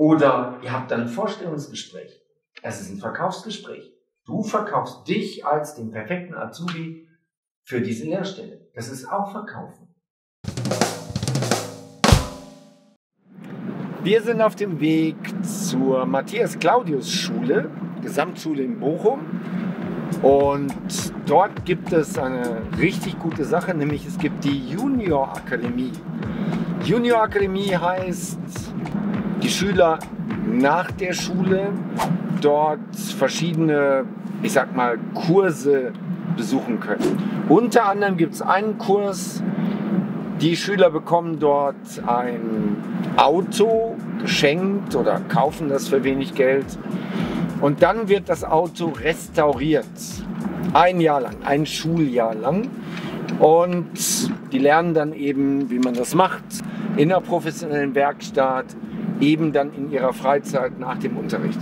Oder ihr habt dann ein Vorstellungsgespräch. Es ist ein Verkaufsgespräch. Du verkaufst dich als den perfekten Azubi für diese Lehrstelle. Das ist auch Verkaufen. Wir sind auf dem Weg zur Matthias-Claudius-Schule, Gesamtschule in Bochum. Und dort gibt es eine richtig gute Sache, nämlich es gibt die Junior Akademie. Junior Akademie heißt, Schüler nach der Schule dort verschiedene, ich sag mal, Kurse besuchen können. Unter anderem gibt es einen Kurs, die Schüler bekommen dort ein Auto geschenkt oder kaufen das für wenig Geld. Und dann wird das Auto restauriert. Ein Jahr lang, ein Schuljahr lang. Und die lernen dann eben, wie man das macht, in einer professionellen Werkstatt, eben dann in ihrer Freizeit nach dem Unterricht.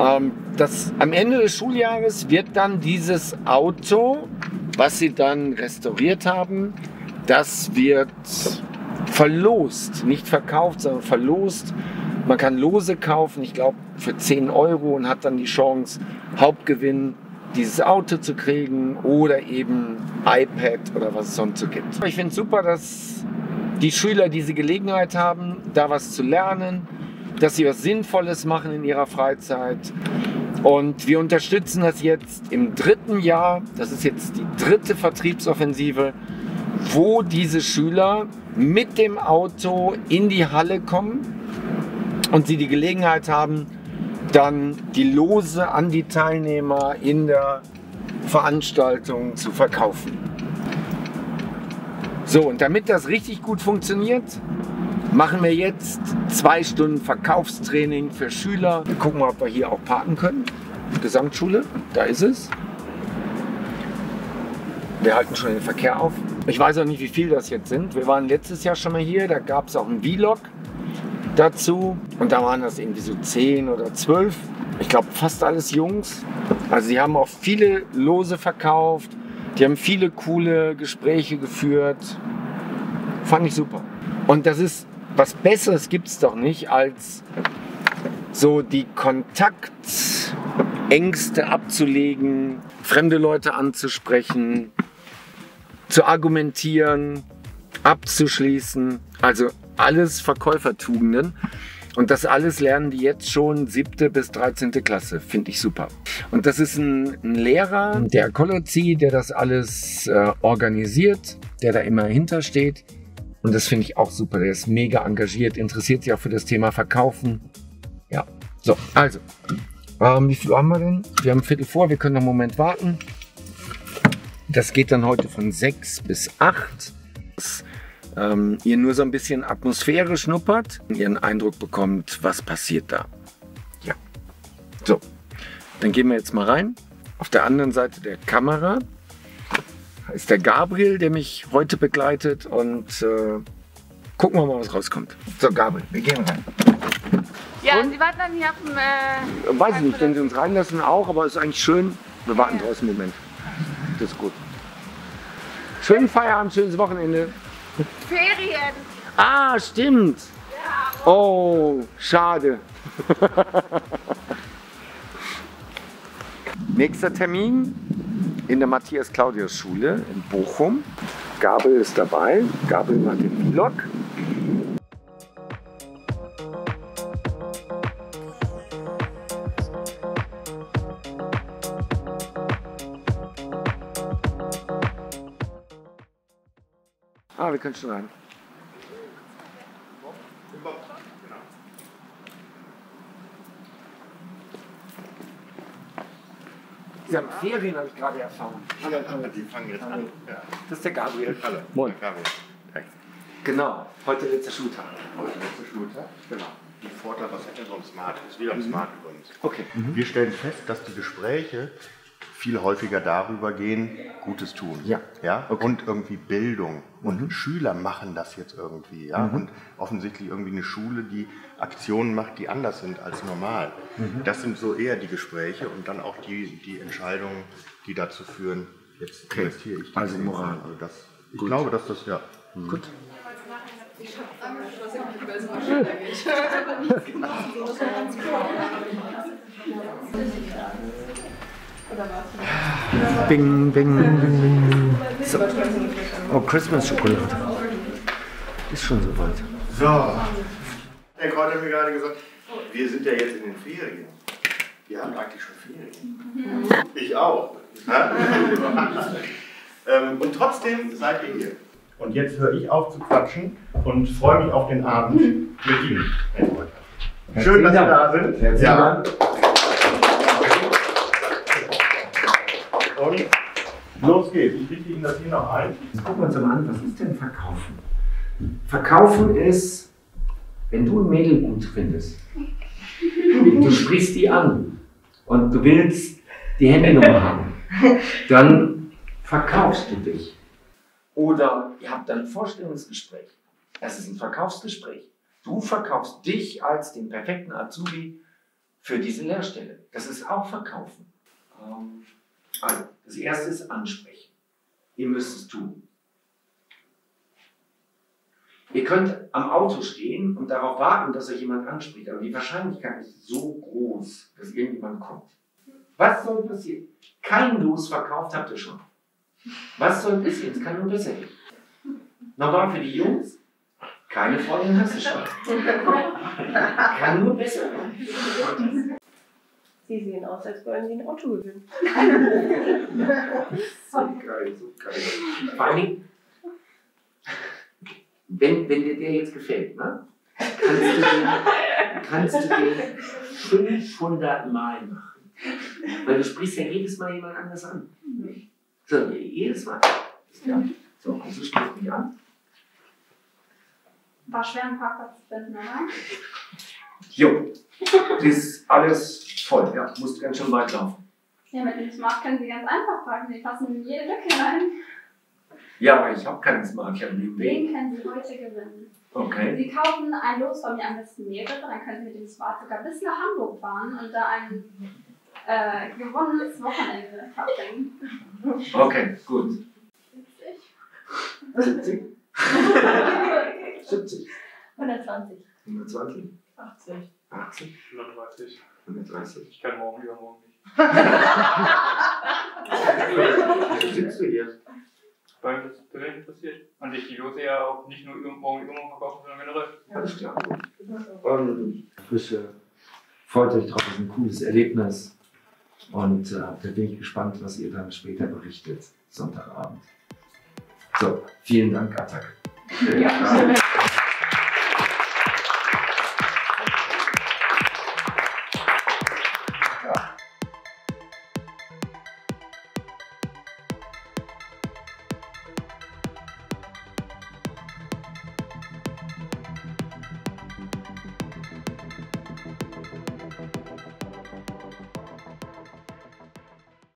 Ähm, das, am Ende des Schuljahres wird dann dieses Auto, was sie dann restauriert haben, das wird verlost, nicht verkauft, sondern verlost. Man kann Lose kaufen, ich glaube für 10 Euro und hat dann die Chance, Hauptgewinn dieses Auto zu kriegen oder eben iPad oder was es sonst so gibt. Ich finde es super, dass die Schüler diese Gelegenheit haben, da was zu lernen, dass sie was Sinnvolles machen in ihrer Freizeit. Und wir unterstützen das jetzt im dritten Jahr. Das ist jetzt die dritte Vertriebsoffensive, wo diese Schüler mit dem Auto in die Halle kommen und sie die Gelegenheit haben, dann die Lose an die Teilnehmer in der Veranstaltung zu verkaufen. So, und damit das richtig gut funktioniert, machen wir jetzt zwei Stunden Verkaufstraining für Schüler. Wir gucken mal, ob wir hier auch parken können. Gesamtschule, da ist es. Wir halten schon den Verkehr auf. Ich weiß auch nicht, wie viel das jetzt sind. Wir waren letztes Jahr schon mal hier, da gab es auch einen Vlog dazu. Und da waren das irgendwie so zehn oder zwölf. Ich glaube, fast alles Jungs. Also sie haben auch viele Lose verkauft. Die haben viele coole Gespräche geführt. Fand ich super. Und das ist was Besseres gibt es doch nicht, als so die Kontaktängste abzulegen, fremde Leute anzusprechen, zu argumentieren, abzuschließen. Also alles Verkäufertugenden. Und das alles lernen die jetzt schon siebte bis 13. Klasse. Finde ich super. Und das ist ein, ein Lehrer, der Kolozzi, der das alles äh, organisiert, der da immer hintersteht. Und das finde ich auch super. Der ist mega engagiert, interessiert sich auch für das Thema Verkaufen. Ja, so, also. Ähm, wie viel haben wir denn? Wir haben Viertel vor, wir können noch einen Moment warten. Das geht dann heute von 6 bis 8. Ähm, ihr nur so ein bisschen Atmosphäre schnuppert und ihren Eindruck bekommt, was passiert da. Ja. So, dann gehen wir jetzt mal rein. Auf der anderen Seite der Kamera ist der Gabriel, der mich heute begleitet und äh, gucken wir mal, was rauskommt. So, Gabriel, wir gehen rein. Ja, und? Sie warten dann hier auf dem... Äh, Weiß ich nicht, wenn Sie uns reinlassen auch, aber es ist eigentlich schön. Wir warten ja. draußen einen Moment. Das ist gut. Schönen Feierabend, schönes Wochenende. Ferien. Ah, stimmt. Ja, oh, schade. Nächster Termin in der Matthias-Claudius-Schule in Bochum. Gabel ist dabei. Gabel macht den Vlog. Ah, wir können schon rein. Sie haben Ferien, habe ich gerade erfahren. Hallo, hallo. Die fangen jetzt an. Ja. Das ist der Gabriel. Hallo. Moin. Gabriel. Genau, heute letzter Schultag. Heute letzter Schultag. Genau. Die Vorteil, was hätte so ein Smart ist, wieder ein Smart übrigens. Okay. Wir stellen fest, dass die Gespräche viel häufiger darüber gehen, Gutes tun. Ja. ja? Okay. Und irgendwie Bildung. Und Mhm. Schüler machen das jetzt irgendwie. Ja? Mhm. Und offensichtlich irgendwie eine Schule, die Aktionen macht, die anders sind als normal. Mhm. Das sind so eher die Gespräche und dann auch die, die Entscheidungen, die dazu führen, jetzt Okay. investiere ich. Also. Moral. Also das, ich Gut. glaube, dass das, ja. Gut. Ich habe was ich weiß, was schneller geht. Ich habe nichts gemacht, Bing, bing, bing, bing. So. Oh, Christmas-Schokolade. Ist schon soweit. So. Der Kräuter hat mir gerade gesagt, wir sind ja jetzt in den Ferien. Wir haben eigentlich schon Ferien. Ich auch. Ähm, und trotzdem seid ihr hier. Und jetzt höre ich auf zu quatschen und freue mich auf den Abend mit Ihnen. Schön, dass Sie da sind. Herzlichen Ja. Dank. Und los geht's. Ich richte Ihnen das hier noch ein. Jetzt gucken wir uns mal an, was ist denn Verkaufen? Verkaufen ist, wenn du ein Mädel gut findest, du sprichst die an und du willst die Handynummer haben, dann verkaufst du dich. Oder ihr habt ein Vorstellungsgespräch. Das ist ein Verkaufsgespräch. Du verkaufst dich als den perfekten Azubi für diese Lehrstelle. Das ist auch Verkaufen. Ähm, Also, das erste ist ansprechen. Ihr müsst es tun. Ihr könnt am Auto stehen und darauf warten, dass euch jemand anspricht, aber die Wahrscheinlichkeit ist so groß, dass irgendjemand kommt. Was soll passieren? Kein Los verkauft habt ihr schon. Was soll passieren? Es kann nur besser gehen. Nochmal für die Jungs. Keine Freundin hast du schon. Kann nur besser werden. Sie sehen aus, als wollen Sie ein Auto gewinnen. So geil, so geil. Vor allen Dingen, wenn, wenn dir der jetzt gefällt, ne? kannst, du den, kannst du den 500 Mal machen. Weil du sprichst ja jedes Mal jemand anders an. So, jedes Mal. Ja. So, also sprich mich an. War schwer, einen Parkplatz zu finden, oder? Jo, das ist alles voll. Ja, musst ganz schön weit laufen. Ja, mit dem Smart können Sie ganz einfach parken. Sie passen in jede Lücke rein. Ja, aber ich habe keinen Smart, ich habe einen BMW. Den können Sie heute gewinnen. Okay. Sie kaufen ein Los von mir am besten mehrere, dann können Sie mit dem Smart sogar bis nach Hamburg fahren und da ein äh, gewonnenes Wochenende verbringen. Okay, gut. 70? 70? 120. 120? 80. 80? 130. 130? Ich kann morgen übermorgen nicht. Wo sitzt du hier? Weil das persönlich interessiert. Und ich die Lose ja auch nicht nur über- morgen übermorgen verkaufen, sondern generell. Alles klar. Und Frische, freut euch drauf, es ist ein cooles Erlebnis. Und äh, da bin ich gespannt, was ihr dann später berichtet, Sonntagabend. So, vielen Dank, Attack. Ja.